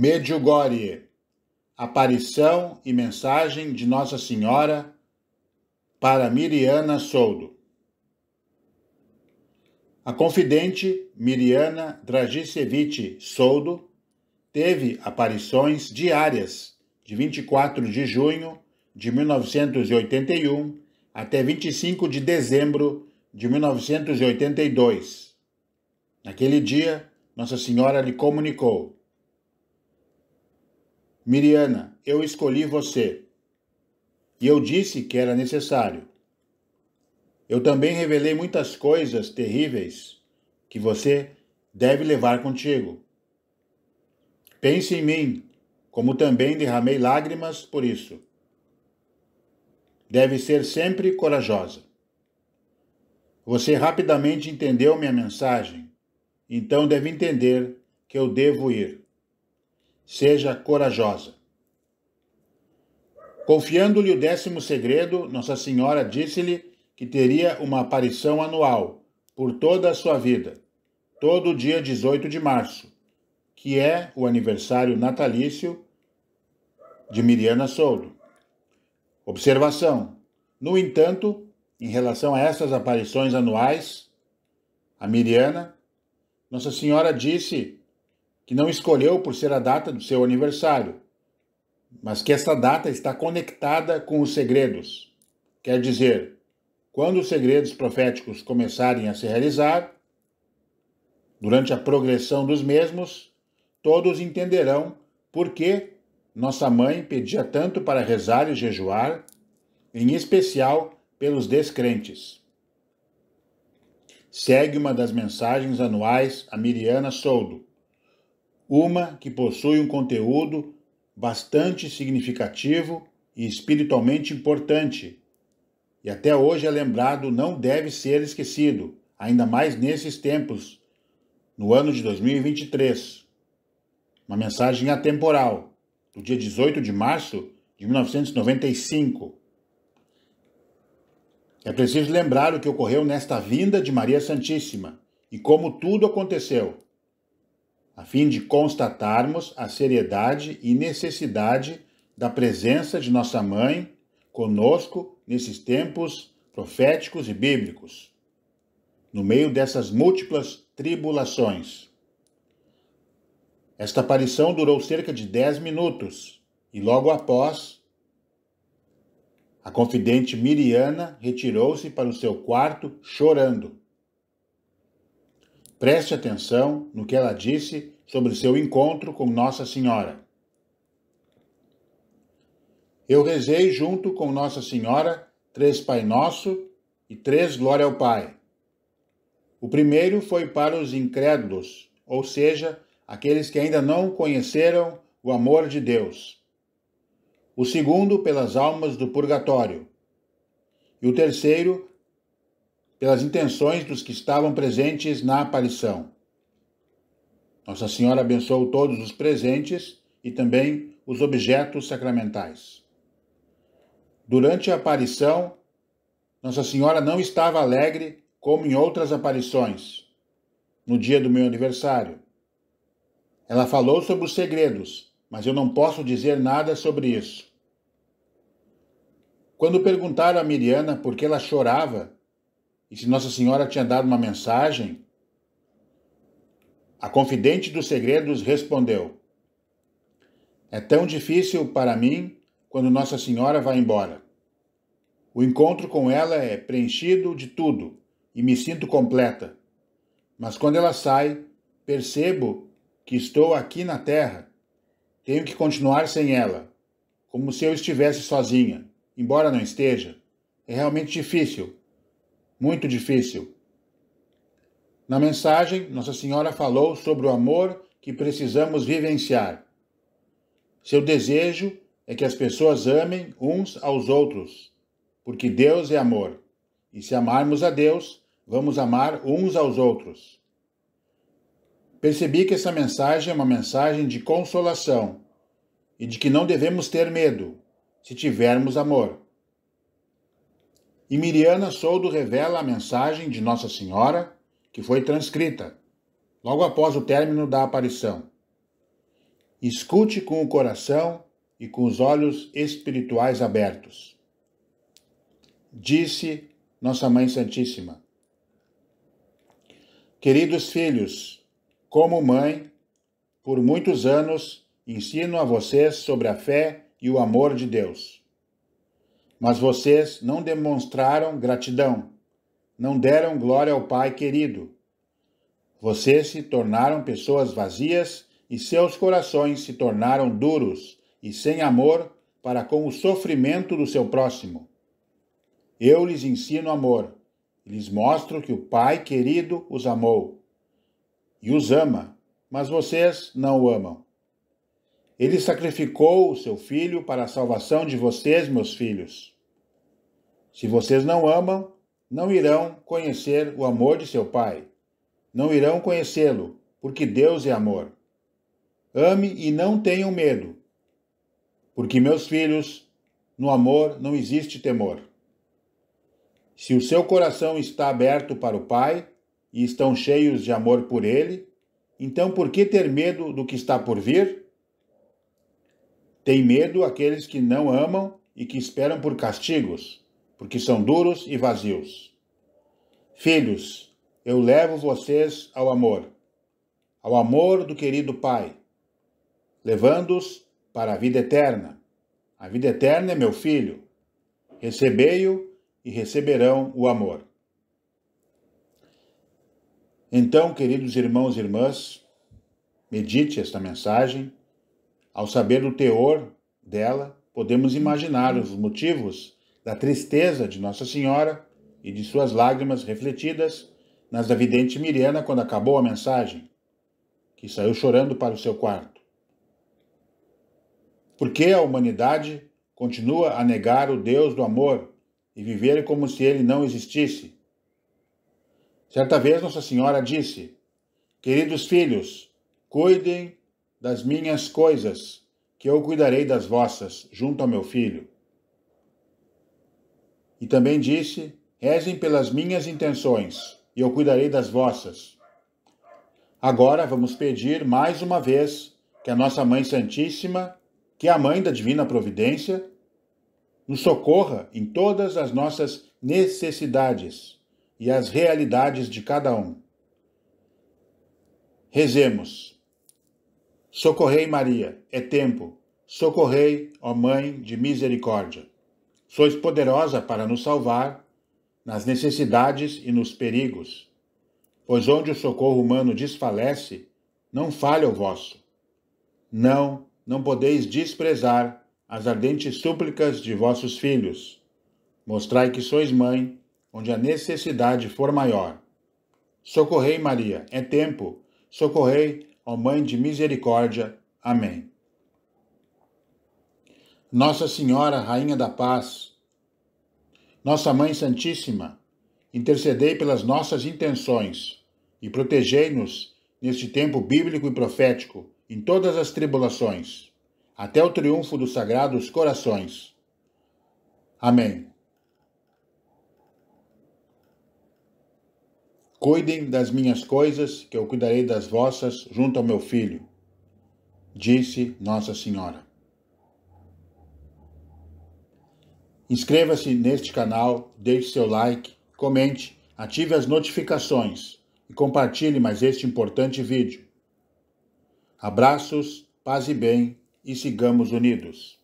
Medjugorje Aparição e mensagem de Nossa Senhora para Miriana Soldo. A confidente Miriana Dragicevic Soldo teve aparições diárias de 24 de junho de 1981 até 25 de dezembro de 1982. Naquele dia, Nossa Senhora lhe comunicou: Miriana, eu escolhi você. E eu disse que era necessário. Eu também revelei muitas coisas terríveis que você deve levar contigo. Pense em mim, como também derramei lágrimas por isso. Deve ser sempre corajosa. Você rapidamente entendeu minha mensagem, então deve entender que eu devo ir. Seja corajosa. Confiando-lhe o décimo segredo, Nossa Senhora disse-lhe que teria uma aparição anual por toda a sua vida, todo dia 18 de março, que é o aniversário natalício de Miriana Soldo. Observação: no entanto, em relação a essas aparições anuais, a Miriana, Nossa Senhora disse que não escolheu por ser a data do seu aniversário, mas que esta data está conectada com os segredos. Quer dizer, quando os segredos proféticos começarem a se realizar, durante a progressão dos mesmos, todos entenderão por que nossa mãe pedia tanto para rezar e jejuar, em especial pelos descrentes. Segue uma das mensagens anuais a Miriana Soldo, uma que possui um conteúdo bastante significativo e espiritualmente importante, e até hoje é lembrado, não deve ser esquecido, ainda mais nesses tempos, no ano de 2023. Uma mensagem atemporal, do dia 18 de março de 1995. É preciso lembrar o que ocorreu nesta vinda de Maria Santíssima e como tudo aconteceu a fim de constatarmos a seriedade e necessidade da presença de nossa mãe conosco nesses tempos proféticos e bíblicos, no meio dessas múltiplas tribulações. Esta aparição durou cerca de dez minutos e logo após, a confidente Miriana retirou-se para o seu quarto chorando. Preste atenção no que ela disse sobre seu encontro com Nossa Senhora. Eu rezei junto com Nossa Senhora três Pai Nosso e três Glória ao Pai. O primeiro foi para os incrédulos, ou seja, aqueles que ainda não conheceram o amor de Deus. O segundo, pelas almas do purgatório. E o terceiro, pelas intenções dos que estavam presentes na aparição. Nossa Senhora abençoou todos os presentes e também os objetos sacramentais. Durante a aparição, Nossa Senhora não estava alegre como em outras aparições, no dia do meu aniversário. Ela falou sobre os segredos, mas eu não posso dizer nada sobre isso. Quando perguntaram a Miriana por que ela chorava, e se Nossa Senhora tinha dado uma mensagem, a confidente dos segredos respondeu: É tão difícil para mim quando Nossa Senhora vai embora. O encontro com ela é preenchido de tudo e me sinto completa. Mas quando ela sai, percebo que estou aqui na terra. Tenho que continuar sem ela, como se eu estivesse sozinha, embora não esteja. É realmente difícil, muito difícil. Na mensagem, Nossa Senhora falou sobre o amor que precisamos vivenciar. Seu desejo é que as pessoas amem uns aos outros, porque Deus é amor. E se amarmos a Deus, vamos amar uns aos outros. Percebi que essa mensagem é uma mensagem de consolação e de que não devemos ter medo se tivermos amor. E Miriana Soldo revela a mensagem de Nossa Senhora, que foi transcrita logo após o término da aparição. Escute com o coração e com os olhos espirituais abertos. Disse Nossa Mãe Santíssima: Queridos filhos, como mãe, por muitos anos ensino a vocês sobre a fé e o amor de Deus. Mas vocês não demonstraram gratidão, não deram glória ao Pai querido. Vocês se tornaram pessoas vazias e seus corações se tornaram duros e sem amor para com o sofrimento do seu próximo. Eu lhes ensino amor, lhes mostro que o Pai querido os amou e os ama, mas vocês não o amam. Ele sacrificou o seu filho para a salvação de vocês, meus filhos. Se vocês não amam, não irão conhecer o amor de seu Pai. Não irão conhecê-lo, porque Deus é amor. Ame e não tenham medo, porque, meus filhos, no amor não existe temor. Se o seu coração está aberto para o Pai e estão cheios de amor por Ele, então por que ter medo do que está por vir? Tem medo aqueles que não amam e que esperam por castigos, porque são duros e vazios. Filhos, eu levo vocês ao amor, ao amor do querido Pai, levando-os para a vida eterna. A vida eterna é meu filho. Recebei-o e receberão o amor. Então, queridos irmãos e irmãs, medite esta mensagem. Ao saber o teor dela, podemos imaginar os motivos da tristeza de Nossa Senhora e de suas lágrimas refletidas nas da vidente Miriana quando acabou a mensagem, que saiu chorando para o seu quarto. Por que a humanidade continua a negar o Deus do amor e viver como se ele não existisse? Certa vez Nossa Senhora disse: Queridos filhos, cuidem das minhas coisas, que eu cuidarei das vossas, junto ao meu filho. E também disse: Rezem pelas minhas intenções, e eu cuidarei das vossas. Agora vamos pedir mais uma vez que a nossa Mãe Santíssima que a Mãe da Divina Providência nos socorra em todas as nossas necessidades e as realidades de cada um. Rezemos. Socorrei, Maria, é tempo. Socorrei, ó Mãe de Misericórdia. Sois poderosa para nos salvar nas necessidades e nos perigos, pois onde o socorro humano desfalece, não falha o vosso. Não não podeis desprezar as ardentes súplicas de vossos filhos. Mostrai que sois mãe, onde a necessidade for maior. Socorrei, Maria, é tempo. Socorrei, ó Mãe de Misericórdia. Amém. Nossa Senhora, Rainha da Paz, Nossa Mãe Santíssima, intercedei pelas nossas intenções e protegei-nos neste tempo bíblico e profético em todas as tribulações, até o triunfo dos sagrados corações. Amém. Cuidem das minhas coisas, que eu cuidarei das vossas junto ao meu filho, disse Nossa Senhora. Inscreva-se neste canal, deixe seu like, comente, ative as notificações e compartilhe mais este importante vídeo. Abraços, paz e bem e sigamos unidos.